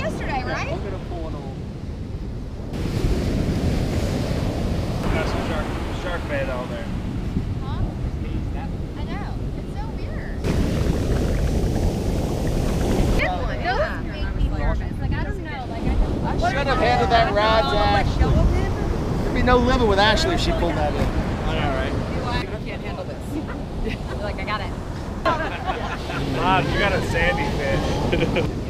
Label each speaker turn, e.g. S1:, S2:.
S1: yesterday, yeah, right?
S2: Got some shark, shark bait on there.
S1: Huh? I know. It's so weird. Good one. Yeah.
S3: I shouldn't have handled that rod.
S4: There'd be no living with Ashley if she pulled that in. I
S2: know, right?
S3: I can't handle this. like, I got it.
S2: Bob, you got a sandy
S1: fish.